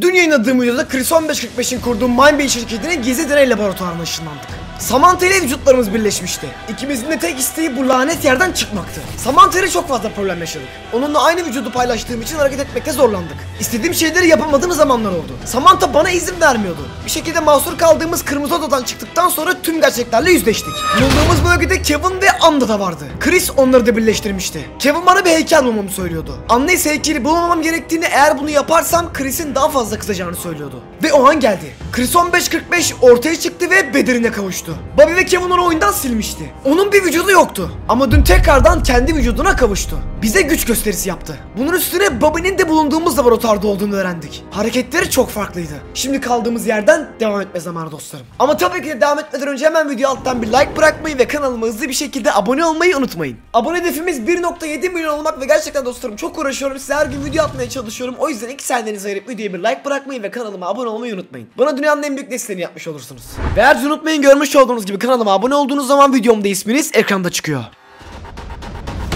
Dün yayınladığım videoda Chris 1545'in kurduğu Mindbase şirketinin gizli deney laboratuvarına ışınlandık. Samantha ile vücutlarımız birleşmişti. İkimizin de tek isteği bu lanet yerden çıkmaktı. Samantha ile çok fazla problem yaşadık. Onunla aynı vücudu paylaştığım için hareket etmekte zorlandık. İstediğim şeyleri yapamadığım zamanlar oldu. Samantha bana izin vermiyordu. Bir şekilde mahsur kaldığımız kırmızı odadan çıktıktan sonra tüm gerçeklerle yüzleştik. Bulunduğumuz bölgede Kevin ve Anna da vardı. Chris onları da birleştirmişti. Kevin bana bir heykel bulmamı söylüyordu. Anna ise heykeli bulmamam gerektiğini eğer bunu yaparsam Chris'in daha fazla kızacağını söylüyordu. Ve o an geldi. Chris 1545 ortaya çıktı ve bedenine kavuştu. Bobby ve Kevin onu oyundan silmişti. Onun bir vücudu yoktu. Ama dün tekrardan kendi vücuduna kavuştu. Bize güç gösterisi yaptı. Bunun üstüne Bobby'nin de bulunduğumuz laboratuvarda olduğunu öğrendik. Hareketleri çok farklıydı. Şimdi kaldığımız yerden devam etme zamanı dostlarım. Ama tabii ki de devam etmeden önce hemen video alttan bir like bırakmayı ve kanalıma hızlı bir şekilde abone olmayı unutmayın. Abone hedefimiz 1.7 milyon olmak ve gerçekten dostlarım çok uğraşıyorum. Size her gün video atmaya çalışıyorum. O yüzden 2 saniyenizi ayırıp videoya bir like bırakmayı ve kanalıma abone olmayı unutmayın. Bana dünyanın en büyük desteğini yapmış olursunuz. Ve unutmayın görmüş olduğunuz gibi kanalıma abone olduğunuz zaman videomda isminiz ekranda çıkıyor.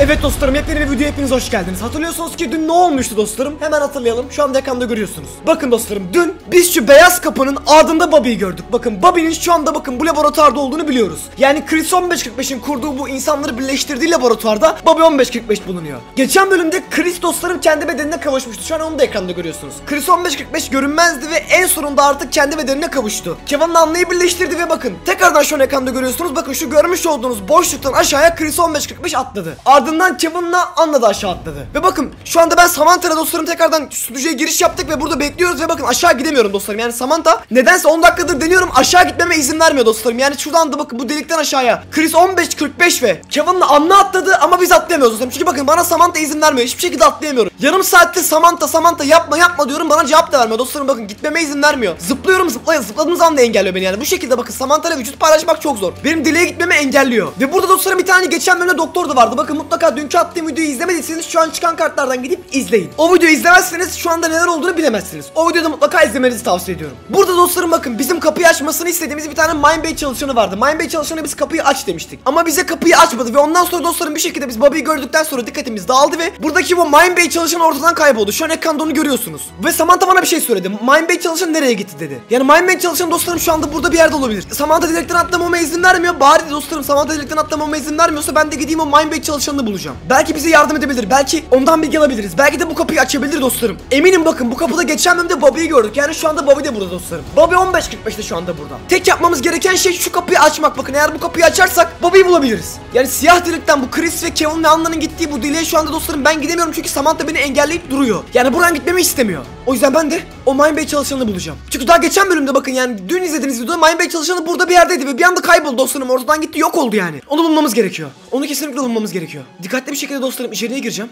Evet dostlarım yepyeni bir video hepiniz hoş geldiniz. Hatırlıyorsunuz ki dün ne olmuştu dostlarım? Hemen hatırlayalım. Şu anda ekranda görüyorsunuz. Bakın dostlarım dün biz şu beyaz kapının ardında Bobby'yi gördük. Bakın Bobby'nin şu anda bakın bu laboratuvarda olduğunu biliyoruz. Yani Chris 1545'in kurduğu bu insanları birleştirdiği laboratuvarda Bobby 1545 bulunuyor. Geçen bölümde Chris dostlarım kendi bedenine kavuşmuştu. Şu an onu da ekranda görüyorsunuz. Chris 1545 görünmezdi ve en sonunda artık kendi bedenine kavuştu. Kevin'le Anna'yı birleştirdi ve bakın tekrardan şu an ekranda görüyorsunuz. Bakın şu görmüş olduğunuz boşluktan aşağıya Chris 1545 atladı. Ardından Kevin'la Anna da aşağı atladı. Ve bakın şu anda ben Samantha'yla dostlarım tekrardan stüdyoya giriş yaptık ve burada bekliyoruz ve bakın aşağı gidemiyorum dostlarım. Yani Samantha nedense 10 dakikadır deniyorum aşağı gitmeme izin vermiyor dostlarım. Yani şuradan da bakın bu delikten aşağıya. Chris 15-45 ve Kevin'la Anna atladı ama biz atlayamıyoruz dostlarım. Çünkü bakın bana Samantha izin vermiyor. Hiçbir şekilde atlayamıyorum. Yarım saatte Samantha Samantha yapma yapma diyorum bana cevap da vermiyor. Dostlarım bakın gitmeme izin vermiyor. Zıplıyorum zıplaya zıpladığım zaman da engelliyor beni yani. Bu şekilde bakın Samantha ile vücut paylaşmak çok zor. Benim dileğe gitmemi engelliyor. Ve burada dostlarım bir tane geçen bölümde doktor da vardı. Bakın mutlaka dünkü attığım videoyu izlemediyseniz şu an çıkan kartlardan gidip izleyin. O videoyu izlemezseniz şu anda neler olduğunu bilemezsiniz. O videoda mutlaka izlemenizi tavsiye ediyorum. Burada dostlarım bakın bizim kapıyı açmasını istediğimiz bir tane Mindbay çalışanı vardı. Mindbay çalışanı biz kapıyı aç demiştik. Ama bize kapıyı açmadı ve ondan sonra dostlarım bir şekilde biz Bobby'yi gördükten sonra dikkatimiz dağıldı ve buradaki bu Mindbay çalışanı ortadan kayboldu. Şu an ekranda onu görüyorsunuz. Ve Samantha bana bir şey söyledi. Mindbay çalışanı nereye gitti dedi. Yani Mindbay çalışanı dostlarım şu anda burada bir yerde olabilir. Samantha direkten atlamama izin vermiyor. Bari dostlarım Samantha direkten atlamama izin vermiyorsa ben de gideyim o Mindbay çalışanını bulacağım. Belki bize yardım edebilir. Belki ondan bilgi alabiliriz. Belki de bu kapıyı açabilir dostlarım. Eminim bakın bu kapıda geçen bölümde Bobby'yi gördük. Yani şu anda Bobby de burada dostlarım. Bobby 15.45'te şu anda burada. Tek yapmamız gereken şey şu kapıyı açmak. Bakın eğer bu kapıyı açarsak Bobby'yi bulabiliriz. Yani siyah delikten bu Chris ve Kevin ve Anna'nın gittiği bu deliğe şu anda dostlarım ben gidemiyorum çünkü Samantha beni engelleyip duruyor. Yani buradan gitmemi istemiyor. O yüzden ben de o Mindbay çalışanını bulacağım. Çünkü daha geçen bölümde bakın yani dün izlediğiniz videoda Mindbay çalışanı burada bir yerdeydi ve bir anda kayboldu dostlarım. Ortadan gitti yok oldu yani. Onu bulmamız gerekiyor. Onu kesinlikle bulmamız gerekiyor. Dikkatli bir şekilde dostlarım içeriye gireceğim.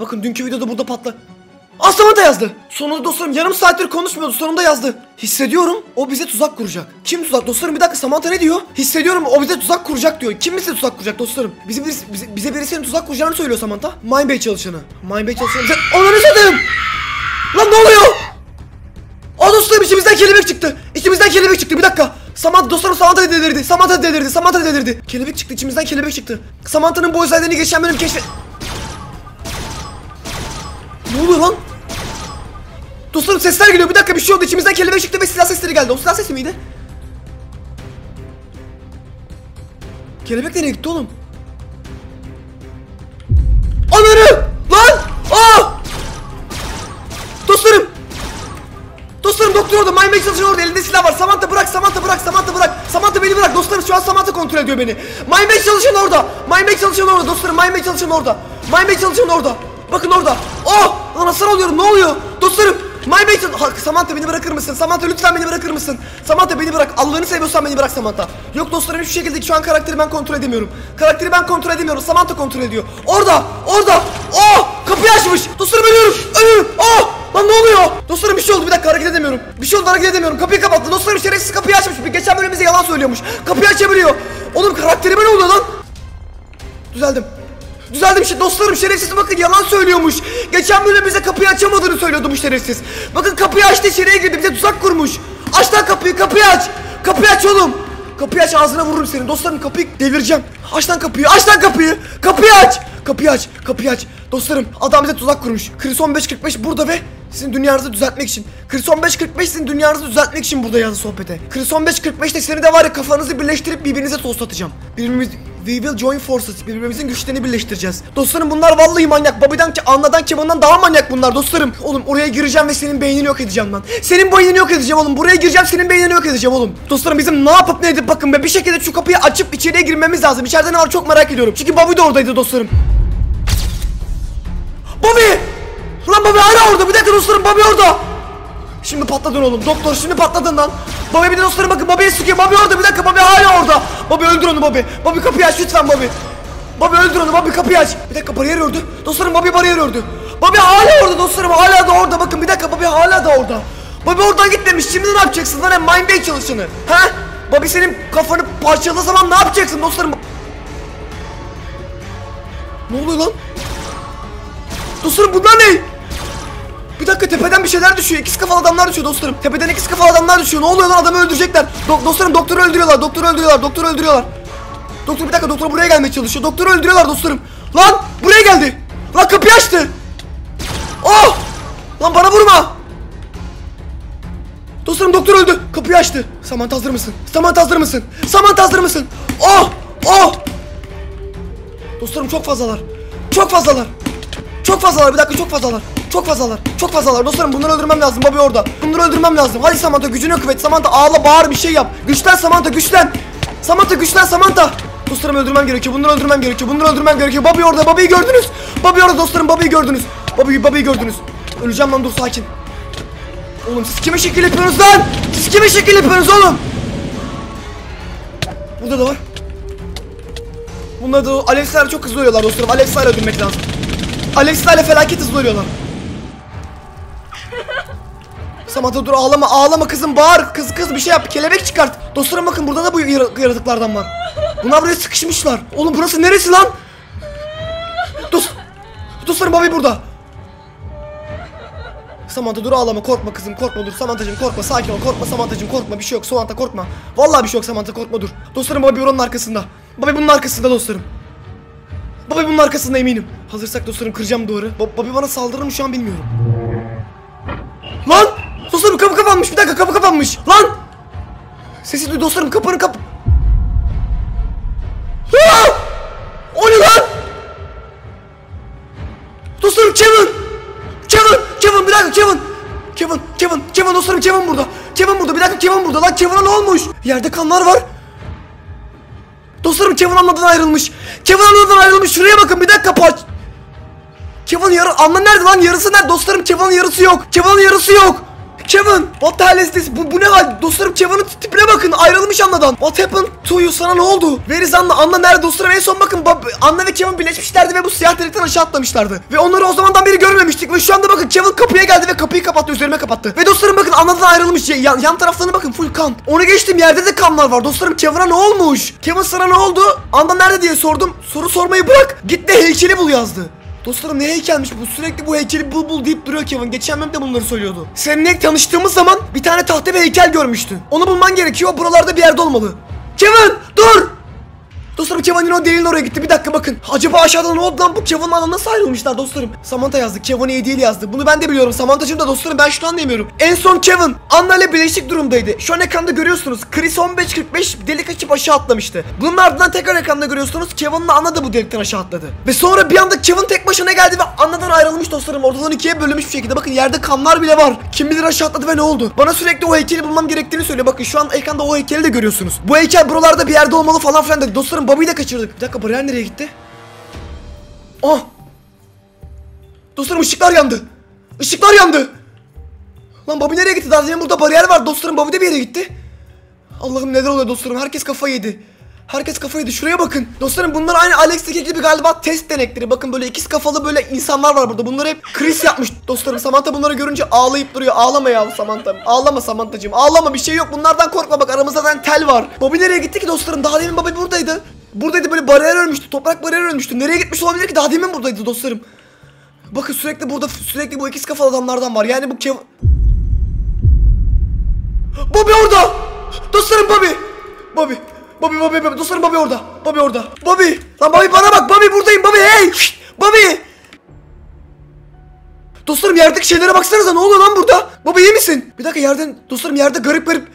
Bakın dünkü videoda burada patla. Aslama da yazdı. Sonunda dostlarım yarım saattir konuşmuyordu. Sonunda yazdı. Hissediyorum o bize tuzak kuracak. Kim tuzak dostlarım? Bir dakika Samantha ne diyor? Hissediyorum o bize tuzak kuracak diyor. Kim bize tuzak kuracak dostlarım? Bize, birisi, bize, bize birisinin tuzak kuracağını söylüyor Samantha. Mindbay çalışanı. Mindbay çalışanı. Bize... Onları satayım. Lan ne oluyor? Aa dostlarım içimizden kelebek çıktı. İçimizden kelebek çıktı. Bir dakika. Samantha dostlarım Samantha delirdi. Samantha delirdi. Samantha delirdi. Kelebek çıktı. içimizden kelebek çıktı. Samantha'nın bu özelliğini geçen bölüm keşfet... Ne oluyor lan? Dostlarım sesler geliyor. Bir dakika bir şey oldu. İçimizden kelebek çıktı ve silah sesleri geldi. O silah sesi miydi? Kelebek nereye gitti oğlum? Ananı! Lan! Aa! Dostlarım! Dostlarım doktor orada. Maymek çalışıyor orada. Elinde silah var. Samantha bırak. Bırak. Samantha bırak. Samantha beni bırak. Dostlarım şu an Samantha kontrol ediyor beni. Maymek çalışan orada. Maymek çalışan orada. Dostlarım Maymek çalışan orada. Maymek çalışan orada. Bakın orada. Oh! Lan hasar alıyorum. Ne oluyor? Dostlarım My Ha, Samantha beni bırakır mısın? Samantha lütfen beni bırakır mısın? Samantha beni bırak. Allah'ını seviyorsan beni bırak Samantha. Yok dostlarım hiçbir şekilde şu an karakteri ben kontrol edemiyorum. Karakteri ben kontrol edemiyorum. Samantha kontrol ediyor. Orada! Orada! Oh! Kapıyı açmış! Dostlarım ölüyorum! Ölüyorum! Oh! Lan ne oluyor? Dostlarım bir şey oldu bir dakika hareket edemiyorum. Bir şey oldu hareket edemiyorum. Kapıyı kapattı. Dostlarım şerefsiz kapıyı açmış. Bir geçen bölüm yalan söylüyormuş. Kapıyı açabiliyor. Oğlum karakterime ne oluyor lan? Düzeldim. Düzeldim işte dostlarım şerefsiz bakın yalan söylüyormuş. Geçen bölüm bize kapıyı açamadığını söylüyordu bu şerefsiz. Bakın kapıyı açtı içeriye girdi bize tuzak kurmuş. Aç lan kapıyı kapıyı aç. Kapıyı aç oğlum. Kapıyı aç ağzına vururum senin. Dostlarım kapıyı devireceğim. Aç lan kapıyı. Aç lan kapıyı. Kapıyı aç. Kapıyı aç. Kapıyı aç. Dostlarım adam bize tuzak kurmuş. Chris 1545 burada ve Sizin dünyanızı düzeltmek için. Chris 1545 sizin dünyanızı düzeltmek için burada yazdı sohbete. Chris 1545 de seni de var ya kafanızı birleştirip birbirinize tost atacağım. Birbirimiz We will join forces. Birbirimizin güçlerini birleştireceğiz. Dostlarım bunlar vallahi manyak. Babadan ki anladan ki bundan daha manyak bunlar dostlarım. Oğlum oraya gireceğim ve senin beynini yok edeceğim lan. Senin beynini yok edeceğim oğlum. Buraya gireceğim senin beynini yok edeceğim oğlum. Dostlarım bizim ne yapıp ne edip bakın be bir şekilde şu kapıyı açıp içeriye girmemiz lazım. İçeride ne var çok merak ediyorum. Çünkü Bobby de oradaydı dostlarım. Bobby! Lan Bobby hala orada. Bir dakika dostlarım Bobby orada. Şimdi patladın oğlum. Doktor şimdi patladın lan. Bobby bir de dostlarım bakın Bobby'ye sıkıyor. Bobby orada bir dakika Bobby hala orada. Bobby öldür onu Bobby. Bobby kapıyı aç lütfen Bobby. Bobby öldür onu Bobby kapıyı aç. Bir dakika bariyer ördü. Dostlarım Bobby bariyer ördü. Bobby hala orada dostlarım hala da orada bakın bir dakika Bobby hala da orada. Bobby oradan git demiş. Şimdi ne yapacaksın lan hem Mind Bay çalışanı? Ha? Bobby senin kafanı parçaladığı zaman ne yapacaksın dostlarım? Ne oluyor lan? Dostlarım bunlar ne? Bir dakika tepeden bir şeyler düşüyor. İkiz kafalı adamlar düşüyor dostlarım. Tepeden ikiz kafalı adamlar düşüyor. Ne oluyor lan adamı öldürecekler. Do- dostlarım doktoru öldürüyorlar. Doktoru öldürüyorlar. Doktoru öldürüyorlar. Doktor bir dakika doktor buraya gelmeye çalışıyor. Doktoru öldürüyorlar dostlarım. Lan buraya geldi. Lan kapıyı açtı. Oh! Lan bana vurma. Dostlarım doktor öldü. Kapıyı açtı. Samantha hazır mısın? Samantha hazır mısın? Samantha hazır mısın? Oh! Oh! Dostlarım çok fazlalar. Çok fazlalar. Çok fazlalar bir dakika çok fazlalar. Çok fazlalar. Çok fazlalar. Dostlarım bunları öldürmem lazım. Bobby orada. Bunları öldürmem lazım. Hadi Samantha gücünü kuvvet. Samantha ağla bağır bir şey yap. Güçlen Samantha güçlen. Samantha güçlen Samantha. Dostlarım öldürmem gerekiyor. Bunları öldürmem gerekiyor. Bunları öldürmem gerekiyor. Bobby orada. Bobby'yi gördünüz. Bobby orada dostlarım. Bobby'yi gördünüz. Bobby, Bobby'yi gördünüz. Öleceğim lan dur sakin. Oğlum siz kime şekil yapıyorsunuz lan? Siz kime şekil yapıyorsunuz oğlum? Burada da var. Bunlar da silahla çok hızlı ölüyorlar dostlarım. Silahla öldürmek lazım. Silahla felaket hızlı ölüyorlar. Samantha dur ağlama ağlama kızım bağır. Kız kız bir şey yap kelebek çıkart. Dostlarım bakın burada da bu yara- yaratıklardan var. Bunlar buraya sıkışmışlar. Oğlum burası neresi lan? Dost Dostlarım Bobby burada. Samantha dur ağlama korkma kızım korkma dur. Samantha'cığım korkma sakin ol korkma Samantha'cığım korkma. Bir şey yok Samantha korkma. Vallahi bir şey yok Samantha korkma dur. Dostlarım Bobby buranın arkasında. Bobby bunun arkasında dostlarım. Bobby bunun arkasında eminim. Hazırsak dostlarım kıracağım Bo- Bobby bana saldırır mı şu an bilmiyorum. Lan dostlarım kapı kapanmış. Bir dakika kapı kapanmış. Lan! Sesi duy dostlarım kapının kapı Aa! O ne lan? Dostlarım Kevin! Kevin Kevin bir dakika Kevin! Kevin Kevin Kevin dostlarım Kevin burada. Kevin burada bir dakika Kevin burada. Lan Kevin'a ne olmuş? Yerde kanlar var. Dostlarım Kevin anladan ayrılmış. Kevin anladan ayrılmış. Şuraya bakın bir dakika paç Kevin yarı Anla nerede lan? Yarısı nerede? Dostlarım Kevin'in yarısı yok. Kevin'in yarısı yok Kevin What the hell is this? Bu, bu ne hal? Dostlarım Kevin'in tipine bakın. Ayrılmış Anna'dan What happened to you? Sana ne oldu? Where is Anna Anna nerede? Dostlarım en son bakın. Anna ve Kevin birleşmişlerdi ve bu siyah delikten aşağı atlamışlardı. Ve onları o zamandan beri görmemiştik. Ve şu anda bakın Kevin kapıya geldi ve kapıyı kapattı üzerime kapattı. Ve dostlarım bakın Anna'dan ayrılmış. Ya- yan, yan taraflarına bakın full kan. Onu geçtim yerde de kanlar var. Dostlarım Kevin'a ne olmuş? Kevin sana ne oldu? Anna nerede diye sordum. Soru sormayı bırak. Git de heykeli bul yazdı Dostlarım ne heykelmiş bu? Sürekli bu heykeli bul bul deyip duruyor Kevin. Geçen bölümde bunları söylüyordu. Seninle tanıştığımız zaman bir tane tahta bir heykel görmüştün. Onu bulman gerekiyor buralarda bir yerde olmalı. Kevin dur Dostlarım Kevin yine o delilin oraya gitti. Bir dakika bakın. Acaba aşağıda ne oldu lan? Bu Kevin'in anı nasıl ayrılmışlar dostlarım? Samantha yazdı. Kevin iyi değil yazdı. Bunu ben de biliyorum. Samantha'cığım da dostlarım ben şunu anlayamıyorum. En son Kevin Anna ile birleşik durumdaydı. Şu an ekranda görüyorsunuz. Chris 1545 delik açıp aşağı atlamıştı. Bunun ardından tekrar ekranda görüyorsunuz. Kevin'la Anna da bu delikten aşağı atladı. Ve sonra bir anda Kevin tek başına geldi ve Anna'dan ayrılmış dostlarım. Ortadan ikiye bölünmüş bir şekilde. Bakın yerde kanlar bile var. Kim bilir aşağı atladı ve ne oldu? Bana sürekli o heykeli bulmam gerektiğini söylüyor. Bakın şu an ekranda o heykeli de görüyorsunuz. Bu heykel buralarda bir yerde olmalı falan filan dedi. Dostlarım Bobby'yi de kaçırdık. Bir dakika bariyer nereye gitti? Ah! Dostlarım ışıklar yandı. Işıklar yandı. Lan Bobby nereye gitti? Daha demin burada bariyer var. Dostlarım Bobby de bir yere gitti. Allah'ım neler oluyor dostlarım? Herkes kafayı yedi Herkes kafayı yedi. Şuraya bakın. Dostlarım bunlar aynı Alex'teki gibi galiba test denekleri. Bakın böyle ikiz kafalı böyle insanlar var burada. Bunları hep Chris yapmış. Dostlarım Samantha bunları görünce ağlayıp duruyor. Ağlama ya Samantha. Ağlama Samantha'cığım. Ağlama bir şey yok. Bunlardan korkma. Bak aramızda zaten tel var. Bobby nereye gitti ki dostlarım? Daha demin Bobby buradaydı. Buradaydı böyle bariyer ölmüştü. Toprak bariyer ölmüştü. Nereye gitmiş olabilir ki? Daha demin buradaydı dostlarım. Bakın sürekli burada sürekli bu ikiz kafalı adamlardan var. Yani bu Kev... Bobby orada! Dostlarım Bobby! Bobby! Bobby Bobby Bobby dostlarım Bobby orada. Bobby orada. Bobby! Lan Bobby bana bak Bobby buradayım Bobby hey! Şşt! Bobby! Dostlarım yerdeki şeylere baksanıza ne oluyor lan burada? Baba iyi misin? Bir dakika yerden dostlarım yerde garip garip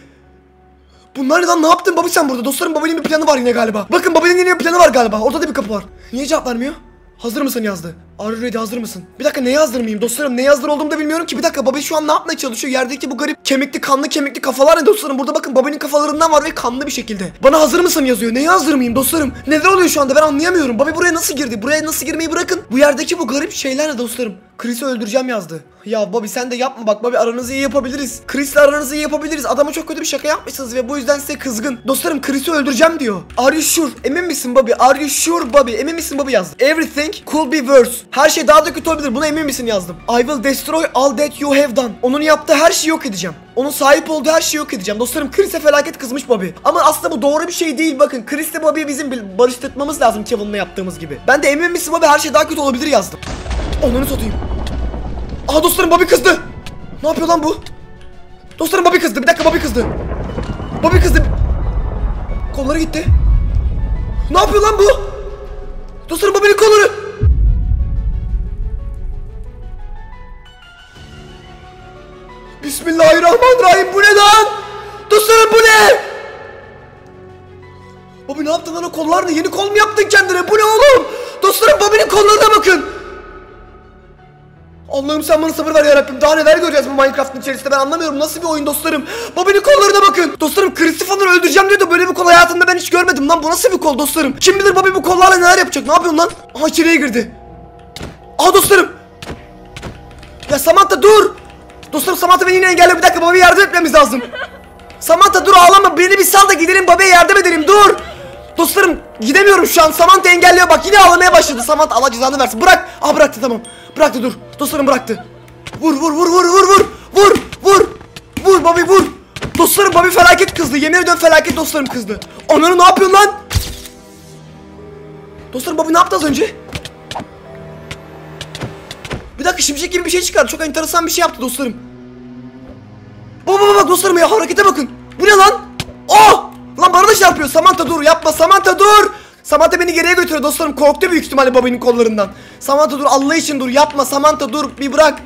Bunlar ne lan ne yaptın baba sen burada? Dostlarım babanın bir planı var yine galiba. Bakın babanın yine bir planı var galiba. Orada da bir kapı var. Niye cevap vermiyor? Hazır mısın yazdı. Are you ready hazır mısın? Bir dakika ne hazır mıyım dostlarım? Ne hazır olduğumu da bilmiyorum ki. Bir dakika baba şu an ne yapmaya çalışıyor? Yerdeki bu garip kemikli kanlı kemikli kafalar ne dostlarım? Burada bakın babanın kafalarından var ve kanlı bir şekilde. Bana hazır mısın yazıyor. Neye hazır mıyım dostlarım? Neler oluyor şu anda ben anlayamıyorum. Baba buraya nasıl girdi? Buraya nasıl girmeyi bırakın. Bu yerdeki bu garip şeyler ne dostlarım? Chris'i öldüreceğim yazdı. Ya Bobby sen de yapma bak Bobby aranızı iyi yapabiliriz. Chris'le aranızı iyi yapabiliriz. Adama çok kötü bir şaka yapmışsınız ve bu yüzden size kızgın. Dostlarım Chris'i öldüreceğim diyor. Are you sure? Emin misin Bobby? Are you sure Bobby? Emin misin Bobby yazdı. Everything could be worse. Her şey daha da kötü olabilir. Buna emin misin yazdım. I will destroy all that you have done. Onun yaptığı her şeyi yok edeceğim. Onun sahip olduğu her şeyi yok edeceğim. Dostlarım Chris'e felaket kızmış Bobby. Ama aslında bu doğru bir şey değil. Bakın Chris'le Bobby'yi bizim barıştırmamız lazım Kevin'la yaptığımız gibi. Ben de emin misin Bobby her şey daha kötü olabilir yazdım. Onunu satayım. Aha dostlarım Bobby kızdı. Ne yapıyor lan bu? Dostlarım Bobby kızdı. Bir dakika Bobby kızdı. Bobby kızdı. Kolları gitti. Ne yapıyor lan bu? Dostlarım Bobby'nin kolları. Bismillahirrahmanirrahim. Bu ne lan? Dostlarım bu ne? Bobby ne yaptın lan o kollar ne? Yeni kol mu yaptın kendine? Bu ne oğlum? Dostlarım Bobby'nin kollarına bakın. Allah'ım sen bana sabır ver yarabbim. Daha neler göreceğiz bu Minecraft'ın içerisinde ben anlamıyorum. Nasıl bir oyun dostlarım? Bobby'nin kollarına bakın. Dostlarım Christopher'ı öldüreceğim diyor da böyle bir kol hayatımda ben hiç görmedim lan. Bu nasıl bir kol dostlarım? Kim bilir Bobby bu kollarla neler yapacak? Ne yapıyorsun lan? Aha içeriye girdi. Aha dostlarım. Ya Samantha dur. Dostlarım Samantha beni yine engelliyor. Bir dakika Bobby'ye yardım etmemiz lazım. Samantha dur ağlama. Beni bir sal da gidelim Bobby'ye yardım edelim. Dur. Dostlarım gidemiyorum şu an. Samantha engelliyor. Bak yine ağlamaya başladı. Samantha Allah cezanı versin. Bırak. Aa bıraktı tamam. Bıraktı dur. Dostlarım bıraktı. Vur vur vur vur vur vur. Vur vur. Vur Bobby vur. Dostlarım Bobby felaket kızdı. Yemin ediyorum felaket dostlarım kızdı. Onları ne yapıyorsun lan? Dostlarım Bobby ne yaptı az önce? Bir dakika şimşek gibi bir şey çıkardı. Çok enteresan bir şey yaptı dostlarım. Baba baba bak dostlarım ya harekete bakın. Bu ne lan? Oh! Lan bana da çarpıyor. Samantha dur yapma Samantha dur. Samantha beni geriye götürüyor dostlarım. Korktu büyük ihtimalle babanın kollarından. Samantha dur Allah için dur yapma Samantha dur bir bırak.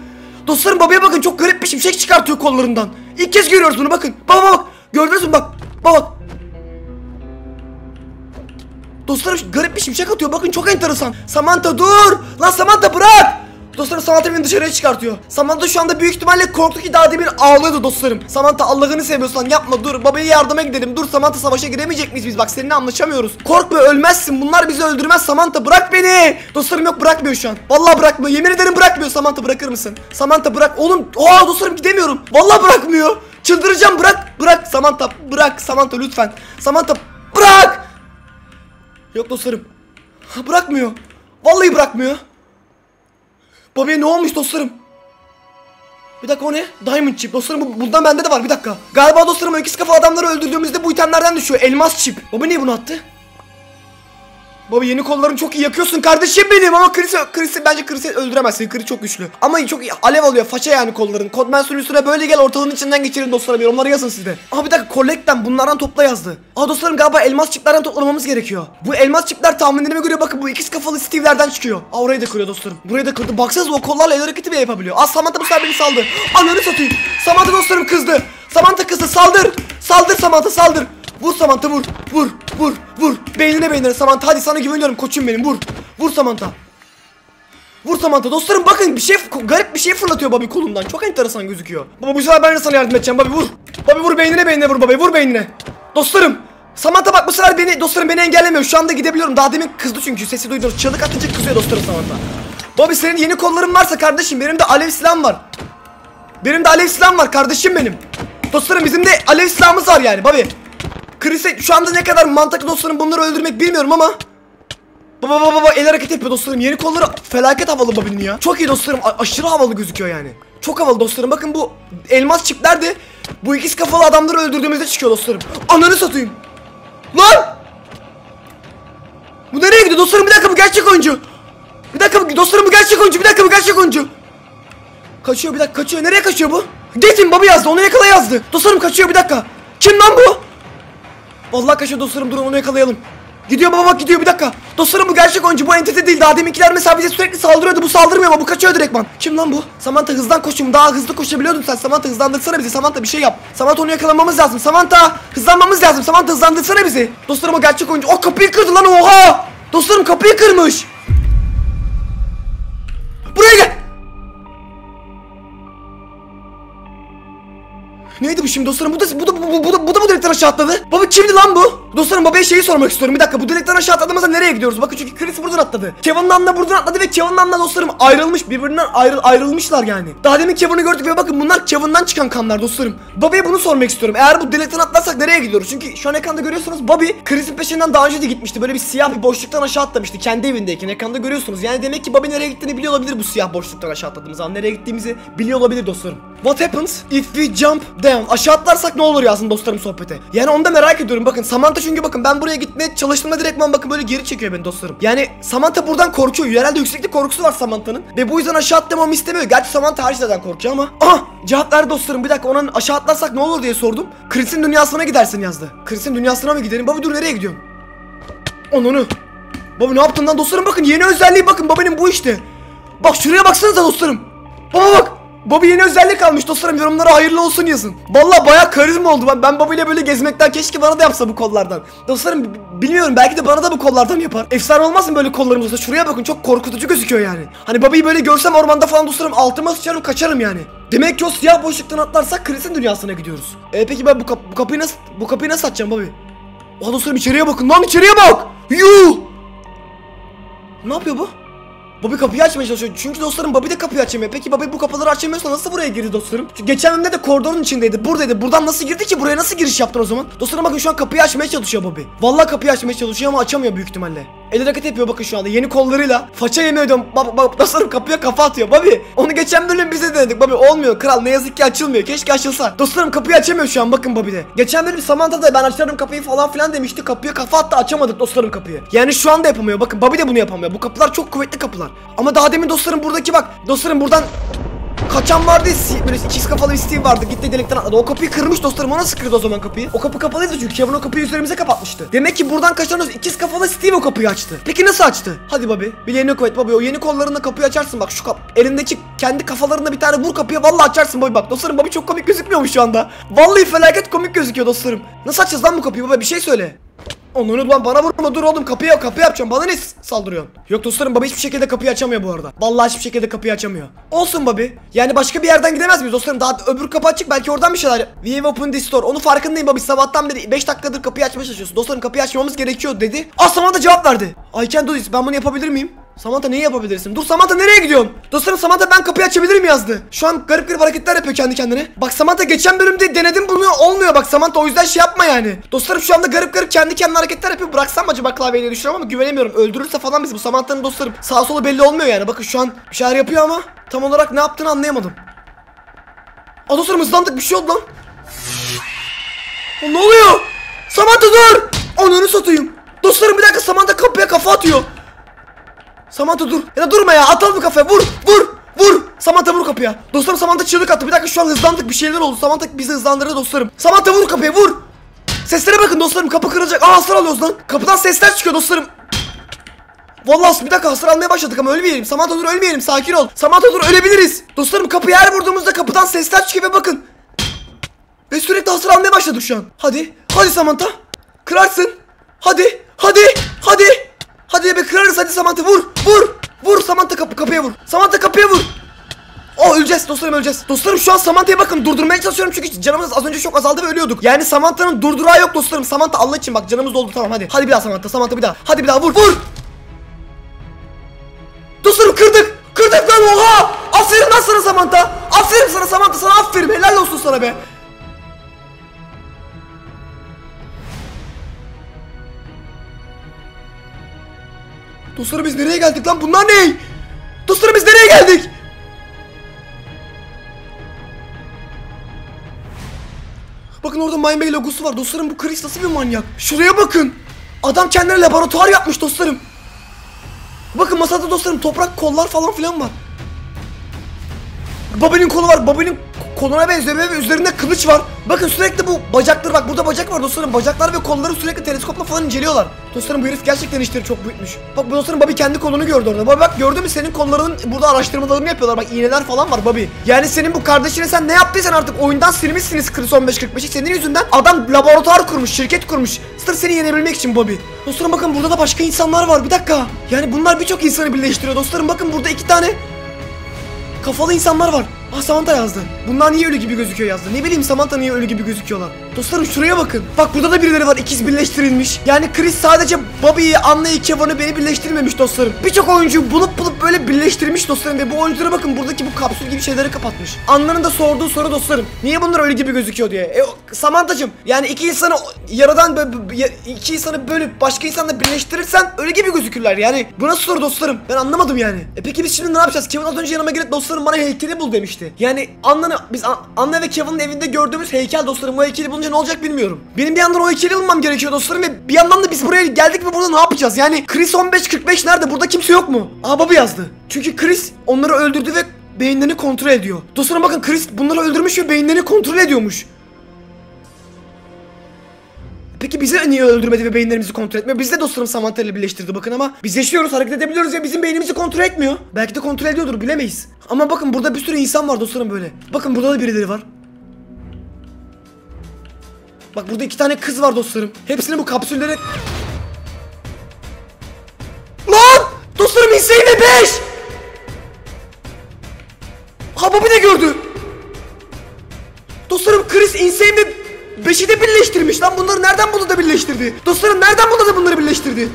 Dostlarım babaya bakın çok garip bir şimşek çıkartıyor kollarından. İlk kez görüyoruz bunu bakın. Baba bak gördünüz mü bak. Bak. Dostlarım garip bir şimşek atıyor. Bakın çok enteresan. Samantha dur. Lan Samantha bırak. Dostlarım Samantha beni dışarıya çıkartıyor. Samantha şu anda büyük ihtimalle korktu ki daha demin ağlıyordu dostlarım. Samantha Allah'ını seviyorsan yapma dur. Babaya yardıma gidelim. Dur Samantha savaşa giremeyecek miyiz biz? Bak seninle anlaşamıyoruz. Korkma ölmezsin. Bunlar bizi öldürmez. Samantha bırak beni. Dostlarım yok bırakmıyor şu an. Vallahi bırakmıyor. Yemin ederim bırakmıyor. Samantha bırakır mısın? Samantha bırak. Oğlum. Aa dostlarım gidemiyorum. Vallahi bırakmıyor. Çıldıracağım bırak. Bırak Samantha. Bırak Samantha lütfen. Samantha bırak. Yok dostlarım. Bırakmıyor. Vallahi bırakmıyor. Bobby'ye ne olmuş dostlarım? Bir dakika o ne? Diamond chip. Dostlarım bu, bundan bende de var bir dakika. Galiba dostlarım ikiz kafa adamları öldürdüğümüzde bu itemlerden düşüyor. Elmas chip. Bobby niye bunu attı? Bobby yeni kollarını çok iyi yakıyorsun kardeşim benim ama Chris'i Chris'i bence Chris'i öldüremezsin. Chris çok güçlü. Ama çok iyi alev alıyor faça yani kolların. Kodman sürüsüne böyle gel ortalığın içinden geçirin dostlarım. Yorumları yazın siz de. Aa bir dakika collect'ten bunlardan topla yazdı. Aa dostlarım galiba elmas çiplerden toplamamız gerekiyor. Bu elmas çipler tahminlerime göre bakın bu ikiz kafalı Steve'lerden çıkıyor. Aa orayı da kırıyor dostlarım. Burayı da kırdı. Baksanıza o kollarla el hareketi bile yapabiliyor. Aa Samantha bu sefer beni saldı. Ananı satayım. Samantha dostlarım kızdı. Samantha kızdı saldır. Saldır Samantha saldır. Vur Samantha vur. Vur. Vur. Vur. Beynine beynine Samantha. Hadi sana güveniyorum koçum benim. Vur. Vur Samantha. Vur Samantha. Dostlarım bakın bir şey garip bir şey fırlatıyor Bobby kolundan. Çok enteresan gözüküyor. Baba bu sefer ben de sana yardım edeceğim. Bobby vur. Bobby vur beynine beynine vur Bobby. Vur beynine. Dostlarım. Samantha bak bu sefer beni dostlarım beni engellemiyor. Şu anda gidebiliyorum. Daha demin kızdı çünkü sesi duydunuz. Çığlık atınca kızıyor dostlarım Samantha. Bobby senin yeni kolların varsa kardeşim benim de alev silahım var. Benim de alev silahım var kardeşim benim. Dostlarım bizim de alev silahımız var yani Bobby. Chris'e şu anda ne kadar mantıklı dostlarım bunları öldürmek bilmiyorum ama Baba baba baba el hareket yapıyor dostlarım. Yeni kolları felaket havalı Bobby'nin ya. Çok iyi dostlarım. A- aşırı havalı gözüküyor yani. Çok havalı dostlarım. Bakın bu elmas çipler de bu ikiz kafalı adamları öldürdüğümüzde çıkıyor dostlarım. Ananı satayım. Lan! Bu nereye gidiyor dostlarım? Bir dakika bu gerçek oyuncu. Bir dakika bu dostlarım bu gerçek oyuncu. Bir dakika bu gerçek oyuncu. Kaçıyor bir dakika kaçıyor. Nereye kaçıyor bu? Getin baba yazdı. Onu yakala yazdı. Dostlarım kaçıyor bir dakika. Kim lan bu? Vallahi kaçıyor dostlarım. Durun onu yakalayalım. Gidiyor baba bak gidiyor bir dakika. Dostlarım bu gerçek oyuncu bu entite değil. Daha deminkiler mesela bize sürekli saldırıyordu. Bu saldırmıyor ama bu kaçıyor direktman. Kim lan bu? Samantha hızdan koşayım. Daha hızlı koşabiliyordun sen. Samantha hızlandırsana bizi. Samantha bir şey yap. Samantha onu yakalamamız lazım. Samantha hızlanmamız lazım. Samantha hızlandırsana bizi. Dostlarım o gerçek oyuncu. O kapıyı kırdı lan oha. Dostlarım kapıyı kırmış. Buraya gel. Neydi bu şimdi dostlarım? Bu da bu da bu, bu, bu da bu da delikten aşağı atladı. Baba kimdi lan bu? Dostlarım babaya şeyi sormak istiyorum. Bir dakika bu delikten aşağı atladığımızda nereye gidiyoruz? Bakın çünkü Chris buradan atladı. Kevin Nun'la buradan atladı ve Kevin Nun'la dostlarım ayrılmış. Birbirinden ayrıl ayrılmışlar yani. Daha demin Kevin'i gördük ve bakın bunlar Kevin'dan çıkan kanlar dostlarım. Babaya bunu sormak istiyorum. Eğer bu delikten atlarsak nereye gidiyoruz? Çünkü şu an ekranda görüyorsunuz Bobby Chris'in peşinden daha önce de gitmişti. Böyle bir siyah bir boşluktan aşağı atlamıştı kendi evindeyken. Ekranda görüyorsunuz. Yani demek ki Bobby nereye gittiğini biliyor olabilir bu siyah boşluktan aşağı atladığımız an. Nereye gittiğimizi biliyor olabilir dostlarım. What happens if we jump down? Aşağı atlarsak ne olur yazın dostlarım sohbete. Yani onu da merak ediyorum. Bakın Samantha çünkü bakın ben buraya gitmeye çalıştığımda direktman bakın böyle geri çekiyor beni dostlarım. Yani Samantha buradan korkuyor. Herhalde yükseklik korkusu var Samantha'nın. Ve bu yüzden aşağı atlamamı istemiyor. Gerçi Samantha şeyden korkuyor ama. Ah! Cevap ver dostlarım. Bir dakika ona aşağı atlarsak ne olur diye sordum. Chris'in dünyasına gidersin yazdı. Chris'in dünyasına mı gidelim? Baba dur nereye gidiyorsun? Onunu. Baba ne yaptın lan dostlarım bakın yeni özelliği bakın babanın bu işte. Bak şuraya baksanıza dostlarım. Baba bak. Bobby yeni özellik almış dostlarım yorumlara hayırlı olsun yazın. Vallahi bayağı karizma oldu ben. Ben Bobby ile böyle gezmekten keşke bana da yapsa bu kollardan. Dostlarım bilmiyorum belki de bana da bu kollardan yapar. Efsane olmaz mı böyle kollarım olsa? Şuraya bakın çok korkutucu gözüküyor yani. Hani Bobby'yi böyle görsem ormanda falan dostlarım altıma sıçarım kaçarım yani. Demek ki o siyah boşluktan atlarsak Chris'in dünyasına gidiyoruz. E peki ben bu, kap- bu kapıyı nasıl bu kapıyı nasıl açacağım Bobby? Oha dostlarım içeriye bakın lan içeriye bak. Yuh. Ne yapıyor bu? Bobby kapıyı açmaya çalışıyor. Çünkü dostlarım Bobby de kapıyı açamıyor. Peki Bobby bu kapıları açamıyorsa nasıl buraya girdi dostlarım? Çünkü geçen bölümde de koridorun içindeydi. Buradaydı. Buradan nasıl girdi ki? Buraya nasıl giriş yaptın o zaman? Dostlarım bakın şu an kapıyı açmaya çalışıyor Bobby. Vallahi kapıyı açmaya çalışıyor ama açamıyor büyük ihtimalle. El hareket yapıyor bakın şu anda. Yeni kollarıyla faça yemeği ediyorum. Bak bak dostlarım kapıya kafa atıyor Bobby. Onu geçen bölüm bize denedik Bobby. Olmuyor kral ne yazık ki açılmıyor. Keşke açılsa. Dostlarım kapıyı açamıyor şu an bakın Bobby'de. Geçen bölüm Samantha da ben açarım kapıyı falan filan demişti. Kapıya kafa attı açamadık dostlarım kapıyı. Yani şu anda yapamıyor. Bakın Bobby de bunu yapamıyor. Bu kapılar çok kuvvetli kapılar. Ama daha demin dostlarım buradaki bak. Dostlarım buradan Kaçan vardı böyle ikiz kafalı bir Steve vardı. Gitti delikten atladı. O kapıyı kırmış dostlarım o nasıl kırdı o zaman kapıyı? O kapı kapalıydı çünkü Kevin o kapıyı üzerimize kapatmıştı. Demek ki buradan kaçan o ikiz kafalı Steve o kapıyı açtı. Peki nasıl açtı? Hadi babi bileğine kuvvet babi. O yeni kollarında kapıyı açarsın bak şu kap elindeki kendi kafalarında bir tane vur kapıya vallahi açarsın babi bak. Dostlarım babi çok komik gözükmüyormuş şu anda. Vallahi felaket komik gözüküyor dostlarım. Nasıl açacağız lan bu kapıyı baba bir şey söyle onu lan bana vurma dur oğlum kapıyı kapıyı yapacağım bana ne saldırıyorsun? Yok dostlarım baba hiçbir şekilde kapıyı açamıyor bu arada. Vallahi hiçbir şekilde kapıyı açamıyor. Olsun babi. Yani başka bir yerden gidemez miyiz dostlarım? Daha öbür kapı açık belki oradan bir şeyler. We opened this door. Onu farkındayım babi. Sabahtan beri 5 dakikadır kapıyı açmaya çalışıyorsun. Dostlarım kapıyı açmamız gerekiyor dedi. Ah Samantha cevap verdi. I can do this. Ben bunu yapabilir miyim? Samantha neyi yapabilirsin? Dur Samantha nereye gidiyorsun? Dostlarım Samantha ben kapıyı açabilirim yazdı. Şu an garip garip hareketler yapıyor kendi kendine. Bak Samantha geçen bölümde denedim bunu olmuyor bak Samantha o yüzden şey yapma yani. Dostlarım şu anda garip garip kendi kendine hareketler yapıyor. Bıraksam mı acaba klavyeyi diye düşünüyorum ama güvenemiyorum. Öldürürse falan bizi bu Samantha'nın dostlarım sağ solu belli olmuyor yani. Bakın şu an bir şeyler yapıyor ama tam olarak ne yaptığını anlayamadım. Aa dostlarım hızlandık bir şey oldu lan. Aa, ne oluyor? Samantha dur! Ananı satayım. Dostlarım bir dakika Samantha kapıya kafa atıyor. Samantha dur. Ya durma ya. Atalım kafaya. Vur. Vur. Vur. Samantha vur kapıya. Dostlarım Samantha çığlık attı. Bir dakika şu an hızlandık. Bir şeyler oldu. Samantha bizi hızlandırdı dostlarım. Samantha vur kapıya vur. Seslere bakın dostlarım. Kapı kırılacak. Aa hasar alıyoruz lan. Kapıdan sesler çıkıyor dostlarım. Vallahi bir dakika hasar almaya başladık ama ölmeyelim. Samantha dur ölmeyelim. Sakin ol. Samantha dur ölebiliriz. Dostlarım kapıya her vurduğumuzda kapıdan sesler çıkıyor ve bakın. Ve sürekli hasar almaya başladık şu an. Hadi. Hadi Samantha. Kırarsın. Hadi. Hadi. Hadi. Hadi be kırarız hadi Samantha vur. Vur. Vur Samantha kapı kapıya vur. Samantha kapıya vur. Oh öleceğiz dostlarım öleceğiz. Dostlarım şu an Samantha'ya bakın durdurmaya çalışıyorum çünkü canımız az önce çok azaldı ve ölüyorduk. Yani Samantha'nın durdurağı yok dostlarım. Samantha Allah için bak canımız doldu tamam hadi. Hadi bir daha Samantha Samantha bir daha. Hadi bir daha vur vur. Dostlarım kırdık. Kırdık lan oha. Aferin lan sana Samantha. Aferin sana Samantha sana aferin. Helal olsun sana be. Dostlarım biz nereye geldik lan? Bunlar ne? Dostlarım biz nereye geldik? Bakın orada Mind logosu var. Dostlarım bu Chris nasıl bir manyak? Şuraya bakın. Adam kendine laboratuvar yapmış dostlarım. Bakın masada dostlarım toprak kollar falan filan var. Babanın kolu var. Babanın koluna benziyor ve üzerinde kılıç var. Bakın sürekli bu bacakları bak burada bacak var dostlarım. Bacaklar ve kolları sürekli teleskopla falan inceliyorlar. Dostlarım bu herif gerçekten işleri çok büyütmüş. Bak bu dostlarım Bobby kendi kolunu gördü orada. Bobby bak gördün mü senin kollarının burada araştırmalarını yapıyorlar. Bak iğneler falan var Bobby. Yani senin bu kardeşine sen ne yaptıysan artık oyundan silmişsiniz Chris 1545'i. Senin yüzünden adam laboratuvar kurmuş, şirket kurmuş. Sırf seni yenebilmek için Bobby. Dostlarım bakın burada da başka insanlar var. Bir dakika. Yani bunlar birçok insanı birleştiriyor dostlarım. Bakın burada iki tane Kafalı insanlar var. Ah Samantha yazdı. Bunlar niye ölü gibi gözüküyor yazdı. Ne bileyim Samantha niye ölü gibi gözüküyorlar. Dostlarım şuraya bakın. Bak burada da birileri var ikiz birleştirilmiş. Yani Chris sadece Bobby'yi, Anna'yı, Kevin'i beni birleştirmemiş dostlarım. Birçok oyuncu bulup bulup böyle birleştirmiş dostlarım ve bu oyunculara bakın buradaki bu kapsül gibi şeyleri kapatmış. Anna'nın da sorduğu soru dostlarım. Niye bunlar ölü gibi gözüküyor diye. E, Samantha'cığım yani iki insanı yaradan iki insanı böyle başka insanla birleştirirsen ölü gibi gözükürler yani. Bu nasıl soru dostlarım? Ben anlamadım yani. E peki biz şimdi ne yapacağız? Kevin az önce yanıma gelip dostlarım bana heykeli bul demişti. Yani Anna'nın biz An- Anna ve Kevin'in evinde gördüğümüz heykel dostlarım o heykeli bulunca ne olacak bilmiyorum. Benim bir yandan o heykeli bulmam gerekiyor dostlarım ve bir yandan da biz buraya geldik ve burada ne yapacağız? Yani Chris 1545 nerede? Burada kimse yok mu? Aa baba yazdı. Çünkü Chris onları öldürdü ve beyinlerini kontrol ediyor. Dostlarım bakın Chris bunları öldürmüş ve beyinlerini kontrol ediyormuş. Peki bizi niye öldürmedi ve beyinlerimizi kontrol etmiyor? Biz de dostlarım Samantha ile birleştirdi bakın ama biz yaşıyoruz hareket edebiliyoruz ya bizim beynimizi kontrol etmiyor. Belki de kontrol ediyordur bilemeyiz. Ama bakın burada bir sürü insan var dostlarım böyle. Bakın burada da birileri var. Bak burada iki tane kız var dostlarım. Hepsini bu kapsüllere... 25! Ha baba ne gördü? Dostlarım Chris Insane ve Beşi de birleştirmiş lan bunları nereden buldu da birleştirdi? Dostlarım nereden buldu da bunları birleştirdi?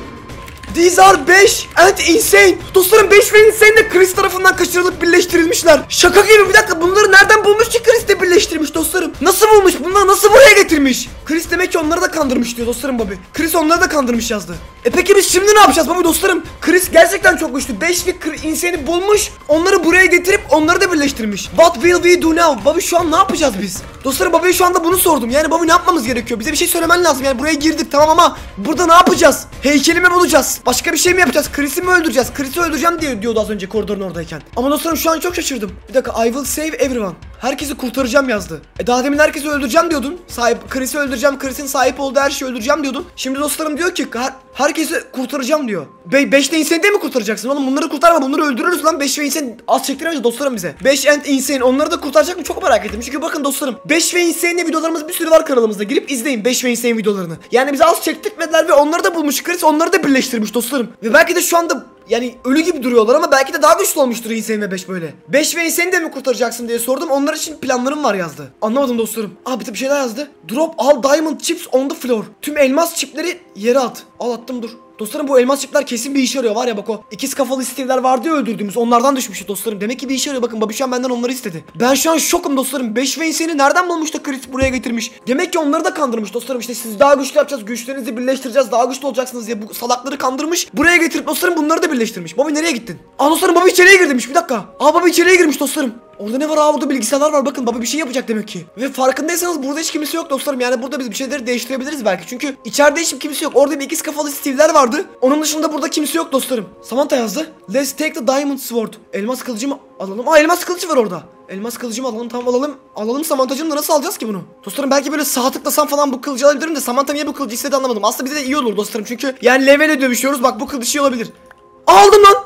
These are 5 and insane. Dostlarım 5 ve insane de Chris tarafından kaçırılıp birleştirilmişler. Şaka gibi bir dakika bunları nereden bulmuş ki Chris de birleştirmiş dostlarım. Nasıl bulmuş bunları nasıl buraya getirmiş? Chris demek ki onları da kandırmış diyor dostlarım Bobby. Chris onları da kandırmış yazdı. E peki biz şimdi ne yapacağız Bobby dostlarım? Chris gerçekten çok güçlü. 5 ve Chris- insane'i bulmuş. Onları buraya getirip onları da birleştirmiş. What will we do now? Bobby şu an ne yapacağız biz? Dostlarım Bobby'ye şu anda bunu sordum. Yani Bobby ne yapmamız gerekiyor? Bize bir şey söylemen lazım. Yani buraya girdik tamam ama burada ne yapacağız? Heykeli mi bulacağız? Başka bir şey mi yapacağız? Chris'i mi öldüreceğiz? Chris'i öldüreceğim diye diyordu az önce koridorun oradayken. Ama dostlarım şu an çok şaşırdım. Bir dakika I will save everyone. Herkesi kurtaracağım yazdı. E daha demin herkesi öldüreceğim diyordun. Sahip Chris'i öldüreceğim. Chris'in sahip olduğu her şeyi öldüreceğim diyordun. Şimdi dostlarım diyor ki her, herkesi kurtaracağım diyor. Be 5 de insane de mi kurtaracaksın oğlum? Bunları kurtarma. Bunları öldürürüz lan. 5 ve insane az çektiremez dostlarım bize. 5 and insane onları da kurtaracak mı? Çok merak ettim. Çünkü bakın dostlarım 5 ve insane'le videolarımız bir sürü var kanalımızda. Girip izleyin 5 ve insane videolarını. Yani bize az çektirtmediler ve onları da bulmuş. Chris onları da birleştirmiş dostlarım. Ve belki de şu anda yani ölü gibi duruyorlar ama belki de daha güçlü olmuştur Insane ve 5 böyle. 5 ve Insane'i de mi kurtaracaksın diye sordum. Onlar için planlarım var yazdı. Anlamadım dostlarım. Aa bir şey daha yazdı. Drop all diamond chips on the floor. Tüm elmas çipleri yere at. Al attım dur. Dostlarım bu elmas çipler kesin bir işe yarıyor var ya bak o ikiz kafalı Steve'ler vardı ya öldürdüğümüz onlardan düşmüş dostlarım. Demek ki bir işe yarıyor bakın Bobby şu an benden onları istedi. Ben şu an şokum dostlarım. 5 ve Insane'i nereden bulmuş da Chris buraya getirmiş. Demek ki onları da kandırmış dostlarım işte siz daha güçlü yapacağız güçlerinizi birleştireceğiz daha güçlü olacaksınız diye bu salakları kandırmış. Buraya getirip dostlarım bunları da birleştirmiş. Bobby nereye gittin? Aa dostlarım Bobby içeriye girmiş bir dakika. Aa Bobby içeriye girmiş dostlarım. Orada ne var abi burada bilgisayarlar var bakın baba bir şey yapacak demek ki. Ve farkındaysanız burada hiç kimse yok dostlarım yani burada biz bir şeyleri değiştirebiliriz belki. Çünkü içeride hiç kimse yok. Orada bir ikiz kafalı Steve'ler vardı. Onun dışında burada kimse yok dostlarım. Samantha yazdı. Let's take the diamond sword. Elmas kılıcımı alalım. Aa elmas kılıcı var orada. Elmas kılıcımı alalım tamam alalım. Alalım Samantha'cığım da nasıl alacağız ki bunu? Dostlarım belki böyle sağ tıklasam falan bu kılıcı alabilirim de Samantha niye bu kılıcı istedi anlamadım. Aslında bize de iyi olur dostlarım çünkü yani levele dövüşüyoruz bak bu kılıç iyi olabilir. Aldım lan.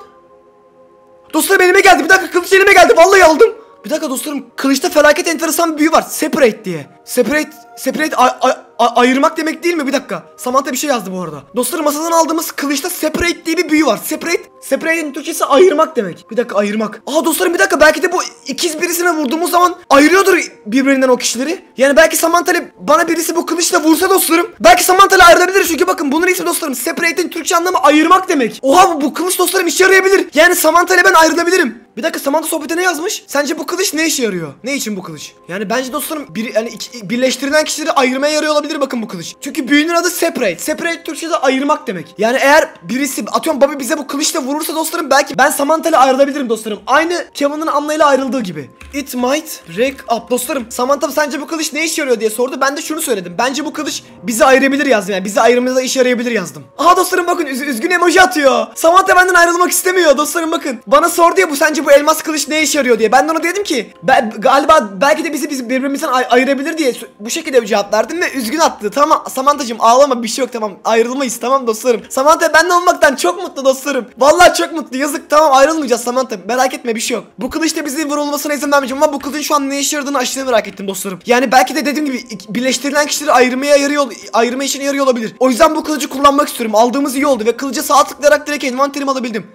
Dostlarım elime geldi. Bir dakika kılıç elime geldi. Vallahi aldım. Bir dakika dostlarım kılıçta felaket enteresan bir büyü var. Separate diye. Separate, separate ay- ay- ay- ayırmak demek değil mi? Bir dakika. Samantha bir şey yazdı bu arada. Dostlarım masadan aldığımız kılıçta separate diye bir büyü var. Separate, separate'in Türkçesi ayırmak demek. Bir dakika ayırmak. Aa dostlarım bir dakika belki de bu ikiz birisine vurduğumuz zaman ayırıyordur birbirinden o kişileri. Yani belki Samantha ile bana birisi bu kılıçla vursa dostlarım. Belki Samantha ile ayrılabilir çünkü bakın bunun ismi dostlarım. Separate'in Türkçe anlamı ayırmak demek. Oha bu, bu kılıç dostlarım işe yarayabilir. Yani Samantha ile ben ayrılabilirim. Bir dakika Samantha sohbete ne yazmış? Sence bu kılıç ne işe yarıyor? Ne için bu kılıç? Yani bence dostlarım biri yani iki, birleştirilen kişileri ayırmaya yarıyor olabilir bakın bu kılıç. Çünkü büyünün adı separate. Separate Türkçe'de ayırmak demek. Yani eğer birisi atıyorum Bobby bize bu kılıçla vurursa dostlarım belki ben Samantha ile ayrılabilirim dostlarım. Aynı Kevin'ın Anna ile ayrıldığı gibi. It might break up dostlarım. Samantha sence bu kılıç ne işe yarıyor diye sordu. Ben de şunu söyledim. Bence bu kılıç bizi ayırabilir yazdım yani. Bizi ayırmamıza işe yarayabilir yazdım. Aha dostlarım bakın üz- üzgün emoji atıyor. Samantha benden ayrılmak istemiyor dostlarım bakın. Bana sordu ya bu sence bu elmas kılıç ne işe yarıyor diye. Ben de ona dedim ki galiba belki de bizi, bizi birbirimizden ay- ayırabilir diye sö- bu şekilde bir cevap verdim ve üzgün attı. Tamam Samantha'cığım ağlama bir şey yok tamam ayrılmayız tamam dostlarım. Samantha benden olmaktan çok mutlu dostlarım. Vallahi çok mutlu yazık tamam ayrılmayacağız Samantha merak etme bir şey yok. Bu kılıçta bizim vurulmasına izin vermeyeceğim ama bu kılıcın şu an ne işe yaradığını aşırı merak ettim dostlarım. Yani belki de dediğim gibi birleştirilen kişileri ayırmaya yarıyor ayırma işine yarıyor olabilir. O yüzden bu kılıcı kullanmak istiyorum. Aldığımız iyi oldu ve kılıcı sağ tıklayarak direkt envanterimi alabildim.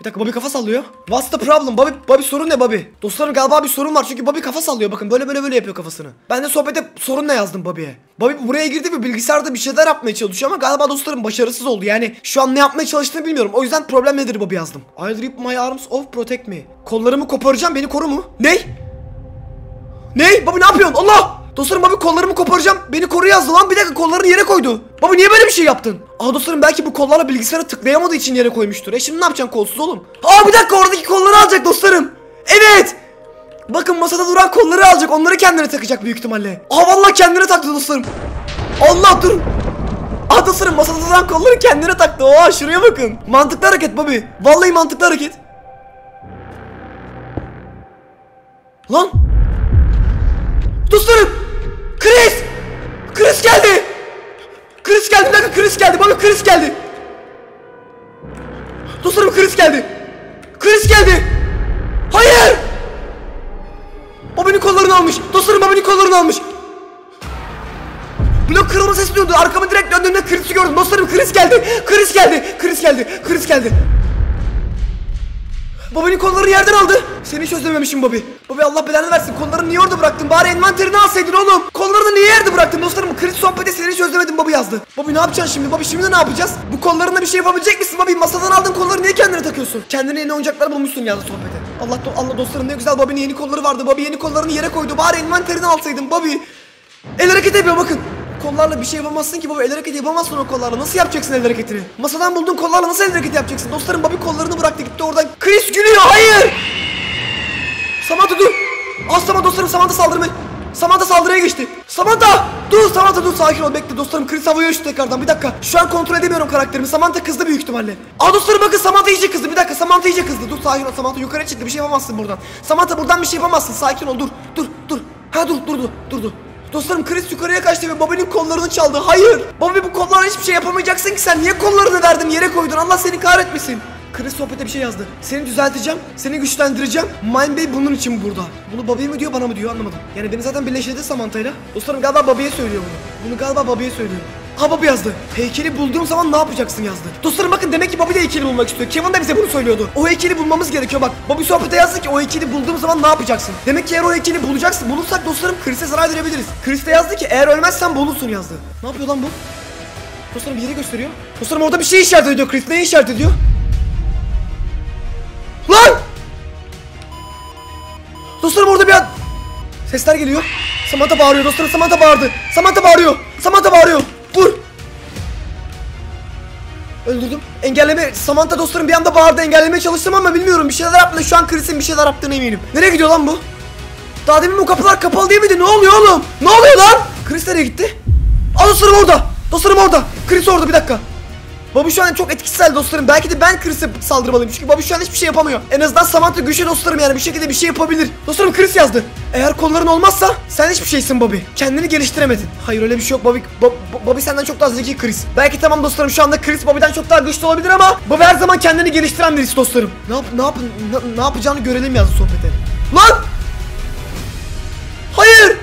Bir dakika Bobby kafa sallıyor. What's the problem? Bobby, Bobby sorun ne Bobby? Dostlarım galiba bir sorun var çünkü Bobby kafa sallıyor bakın böyle böyle böyle yapıyor kafasını. Ben de sohbete sorun ne yazdım Bobby'ye. Bobby buraya girdi ve bilgisayarda bir şeyler yapmaya çalışıyor ama galiba dostlarım başarısız oldu. Yani şu an ne yapmaya çalıştığını bilmiyorum. O yüzden problem nedir Bobby yazdım. I'll rip my arms off protect me. Kollarımı koparacağım beni koru mu? Ney? Ney? Bobby ne yapıyorsun? Allah! Dostlarım Bobby kollarımı koparacağım. Beni koru yazdı lan. Bir dakika kollarını yere koydu. Bobby niye böyle bir şey yaptın? Aa dostlarım belki bu kollarla bilgisayara tıklayamadığı için yere koymuştur. E şimdi ne yapacaksın kolsuz oğlum? Aa bir dakika oradaki kolları alacak dostlarım. Evet. Bakın masada duran kolları alacak. Onları kendine takacak büyük ihtimalle. Aa vallahi kendine taktı dostlarım. Allah dur. Aa dostlarım masada duran kolları kendine taktı. Oha şuraya bakın. Mantıklı hareket Bobby. Vallahi mantıklı hareket. Lan. Dostlarım! Chris! Chris geldi! Chris geldi, dakika Chris geldi, bana Chris geldi! Dostlarım Chris geldi! Chris geldi! Hayır! Babanın kollarını almış! Dostlarım babanın kollarını almış! Blok kırılma sesi duyuldu. Arkamı direkt döndüğümde Chris'i gördüm. Dostlarım Chris geldi. Chris geldi. Chris geldi. Chris geldi. Bobby'nin kollarını yerden aldı. Seni hiç özlememişim Bobby. Bobby Allah belanı versin. Kollarını niye orada bıraktın? Bari envanterini alsaydın oğlum. Kollarını niye yerde bıraktın dostlarım? Chris sohbeti seni hiç özlemedim Bobby yazdı. Bobby ne yapacaksın şimdi? Bobby şimdi ne yapacağız? Bu kollarında bir şey yapabilecek misin Bobby? Masadan aldığın kolları niye kendine takıyorsun? Kendine yeni oyuncaklar bulmuşsun yazdı sohbete. Allah do- Allah dostlarım ne güzel Bobby'nin yeni kolları vardı. Bobby yeni kollarını yere koydu. Bari envanterini alsaydın Bobby. El hareketi yapıyor bakın. Kollarla bir şey yapamazsın ki baba el hareketi yapamazsın o kollarla nasıl yapacaksın el hareketini? Masadan bulduğun kollarla nasıl el hareketi yapacaksın? Dostlarım Bobby kollarını bıraktı gitti oradan. Chris gülüyor hayır! Samantha dur! Az Samantha dostlarım Samantha saldırma. Samantha saldırıya geçti. Samantha! Dur Samantha dur sakin ol bekle dostlarım Chris havaya uçtu tekrardan bir dakika. Şu an kontrol edemiyorum karakterimi. Samantha kızdı büyük ihtimalle. Aa dostlarım bakın Samantha iyice kızdı bir dakika Samantha iyice kızdı. Dur sakin ol Samantha yukarı çıktı bir şey yapamazsın buradan. Samantha buradan bir şey yapamazsın sakin ol dur dur dur. Ha dur dur dur dur dur. Dostlarım Chris yukarıya kaçtı ve Bobby'nin kollarını çaldı. Hayır! Bobby bu kollarla hiçbir şey yapamayacaksın ki sen. Niye kollarını verdin yere koydun? Allah seni kahretmesin. Chris sohbete bir şey yazdı. Seni düzelteceğim, seni güçlendireceğim. Mind Bey bunun için burada. Bunu Bobby'ye mi diyor bana mı diyor anlamadım. Yani beni zaten birleştirdi Samantha'yla. Dostlarım galiba Bobby'ye söylüyor bunu. Bunu galiba Bobby'ye söylüyor. Ha Bobby yazdı. Heykeli bulduğum zaman ne yapacaksın yazdı. Dostlarım bakın demek ki Bobby de heykeli bulmak istiyor. Kevin de bize bunu söylüyordu. O heykeli bulmamız gerekiyor bak. Bobby sohbete yazdı ki o heykeli bulduğum zaman ne yapacaksın? Demek ki eğer o heykeli bulacaksın. Bulursak dostlarım Chris'e zarar verebiliriz. Chris de yazdı ki eğer ölmezsen bulursun yazdı. Ne yapıyor lan bu? Dostlarım bir yere gösteriyor. Dostlarım orada bir şey işaret ediyor Chris. Ne işaret ediyor? Lan! Dostlarım orada bir an... Sesler geliyor. Samantha bağırıyor dostlarım. Samantha bağırdı. Samantha bağırıyor. Samantha bağırıyor. Vur. Öldürdüm. Engelleme. Samantha dostlarım bir anda bağırdı. Engellemeye çalıştım ama bilmiyorum. Bir şeyler yaptı. Şu an Chris'in bir şeyler yaptığına eminim. Nereye gidiyor lan bu? Daha demin bu kapılar kapalı değil miydi? Ne oluyor oğlum? Ne oluyor lan? Chris nereye gitti? Aa dostlarım orada. Dostlarım orada. Chris orada bir dakika. Bobby şu an çok etkisiz dostlarım. Belki de ben Chris'e saldırmalıyım. Çünkü Bobby şu an hiçbir şey yapamıyor. En azından Samantha güçlü dostlarım yani bir şekilde bir şey yapabilir. Dostlarım Chris yazdı. Eğer kolların olmazsa sen hiçbir şeysin Bobby. Kendini geliştiremedin. Hayır öyle bir şey yok Bobby. Bo- Bo- Bobby senden çok daha zeki Chris. Belki tamam dostlarım şu anda Chris Bobby'den çok daha güçlü olabilir ama Bobby her zaman kendini geliştiren birisi dostlarım. Ne yap ne yap ne, ne yapacağını görelim yazdı sohbete. Lan! Hayır!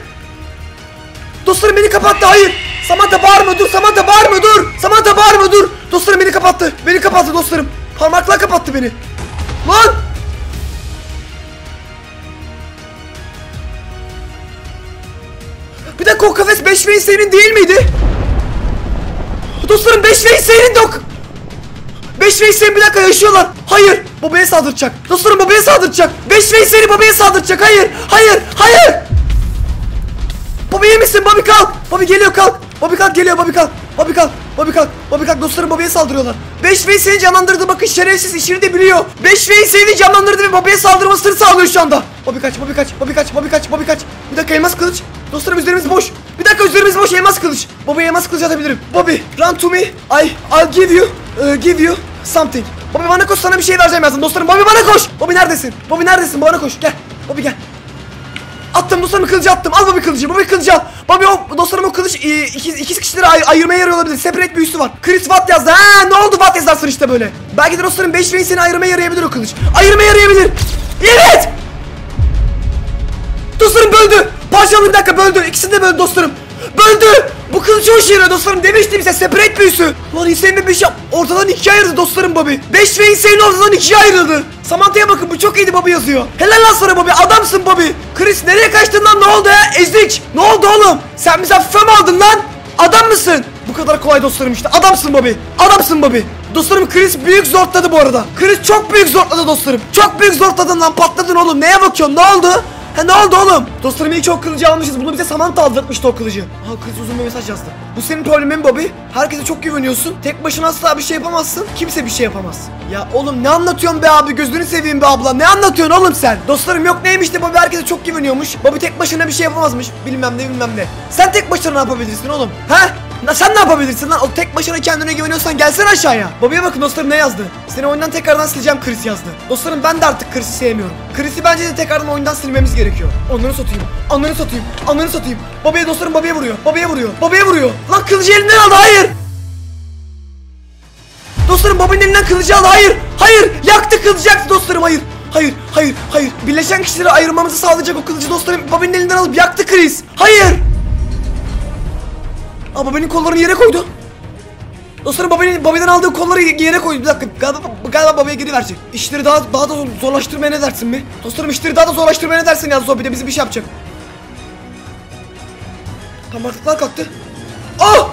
Dostlarım beni kapattı hayır. Samantha bağırma dur Samantha bağırma dur. Samantha bağırma dur. Dostlarım beni kapattı. Beni kapattı dostlarım. Parmakla kapattı beni. Lan! Bir dakika o kafes 5 ve senin değil miydi? Dostlarım 5 ve senin dok. 5 ve senin bir dakika yaşıyorlar. Hayır. Babaya saldıracak. Dostlarım babaya saldıracak. 5 ve seni babaya saldıracak. Hayır. Hayır. Hayır. Bobby geliyor kalk. Bobby kalk geliyor Bobby kalk. Bobby kalk. Bobby kalk. Bobby kalk dostlarım Bobby'ye saldırıyorlar. 5 ve seni canlandırdı bakın şerefsiz işini de biliyor. 5 ve seni canlandırdı ve Bobby'ye saldırmasını sağlıyor şu anda. Bobby kaç Bobby kaç Bobby kaç Bobby kaç Bobby kaç. Bir dakika elmas kılıç. Dostlarım üzerimiz boş. Bir dakika üzerimiz boş elmas kılıç. Bobby'ye elmas kılıç atabilirim. Bobby run to me. I I'll give you uh, give you something. Bobby bana koş sana bir şey vereceğim yazdım dostlarım. Bobby bana koş. Bobby neredesin? Bobby neredesin? Bana koş. Gel. Bobby gel. Attım dostlarım kılıcı attım. Al Bobby kılıcı. Bobby kılıcı al. Bobby o dostlarım o kılıç e, iki, iki kişileri ay- ayırmaya yarıyor olabilir. Separate büyüsü var. Chris Watt yazdı. Ha ne oldu Watt yazarsın işte böyle. Belki de dostlarım 5 seni ayırmaya yarayabilir o kılıç. Ayırmaya yarayabilir. Evet. Dostlarım böldü. Parçaladı bir dakika böldü. İkisini de böldü dostlarım. Böldü. Bu kılıç çok işe yarıyor dostlarım. Demiştim size separate büyüsü. Lan Hüseyin bir şey ortadan ikiye ayırdı dostlarım Bobby. 5 ve Hüseyin ortadan ikiye ayrıldı. Samantha'ya bakın bu çok iyiydi Bobby yazıyor. Helal lan sana Bobby adamsın Bobby. Chris nereye kaçtın lan ne oldu ya ezik. Ne oldu oğlum? Sen bizi hafife mi aldın lan? Adam mısın? Bu kadar kolay dostlarım işte. Adamsın Bobby. Adamsın Bobby. Dostlarım Chris büyük zortladı bu arada. Chris çok büyük zortladı dostlarım. Çok büyük zortladın lan patladın oğlum. Neye bakıyorsun? Ne oldu? Ha ne oldu oğlum? Dostlarım ilk o kılıcı almışız. Bunu bize Samantha aldırtmıştı o kılıcı. Ha kız uzun bir mesaj yazdı. Bu senin problemin Bobby. Herkese çok güveniyorsun. Tek başına asla bir şey yapamazsın. Kimse bir şey yapamaz. Ya oğlum ne anlatıyorsun be abi? Gözünü seveyim be abla. Ne anlatıyorsun oğlum sen? Dostlarım yok neymiş de Bobby herkese çok güveniyormuş. Bobby tek başına bir şey yapamazmış. Bilmem ne bilmem ne. Sen tek başına ne yapabilirsin oğlum? Ha? Na, sen ne yapabilirsin lan? O tek başına kendine güveniyorsan gelsene aşağıya. Bobby'ye bakın dostlarım ne yazdı? Seni oyundan tekrardan sileceğim Chris yazdı. Dostlarım ben de artık Chris'i sevmiyorum. Chris'i bence de tekrardan oyundan silmemiz gerekiyor. Onları satayım. Onları satayım. Onları satayım. Bobby'ye dostlarım Bobby'ye vuruyor. Bobby'ye vuruyor. Bobby'ye vuruyor. Lan kılıcı elinden aldı. Hayır. Dostlarım Bobby'nin elinden kılıcı aldı. Hayır. Hayır. Yaktı kılıcı dostlarım. Hayır. Hayır. Hayır. Hayır. Birleşen kişileri ayırmamızı sağlayacak o kılıcı dostlarım Bobby'nin elinden alıp yaktı Chris. Hayır. Aa babanın kollarını yere koydu. Dostlarım babanın babadan aldığı kolları yere koydu. Bir dakika galiba, galiba babaya geri verecek. İşleri daha daha da zor- zorlaştırmaya ne dersin mi? Dostlarım işleri daha da zorlaştırmaya ne dersin ya Zobi de bizi bir şey yapacak. Tam artıklar kalktı. Ah!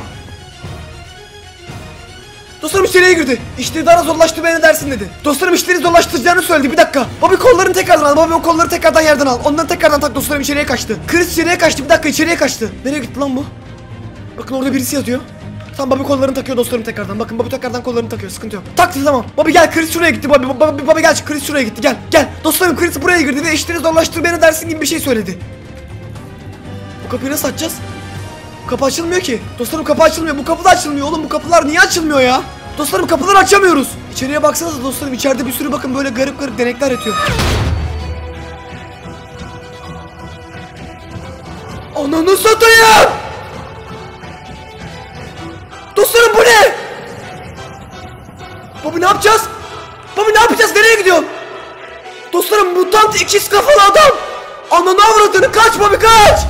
Dostlarım içeriye girdi. İşleri daha da zorlaştırmaya ne dersin dedi. Dostlarım işleri zorlaştıracağını söyledi. Bir dakika. Bobby kollarını tekrardan al. Bobby o kolları tekrardan yerden al. Ondan tekrardan tak dostlarım içeriye kaçtı. Chris içeriye kaçtı. Bir dakika içeriye kaçtı. Nereye gitti lan bu? Bakın orada birisi yatıyor. Tamam Bobby kollarını takıyor dostlarım tekrardan. Bakın Bobby tekrardan kollarını takıyor. Sıkıntı yok. Taktı tamam. Bobby gel Chris şuraya gitti. Bobby, Bobby, Bobby gel Chris şuraya gitti. Gel gel. Dostlarım Chris buraya girdi ve işleri zorlaştırmaya ne dersin gibi bir şey söyledi. Bu kapıyı nasıl açacağız? Kapı açılmıyor ki. Dostlarım kapı açılmıyor. Bu kapı da açılmıyor oğlum. Bu kapılar niye açılmıyor ya? Dostlarım kapıları açamıyoruz. İçeriye baksanıza dostlarım. içeride bir sürü bakın böyle garip garip denekler yatıyor. Ananı satayım! Dostlarım bu ne? Bobby ne yapacağız? Bobby ne yapacağız? Nereye gidiyor? Dostlarım mutant ikiz kafalı adam. Ananı avradını kaç Bobby kaç!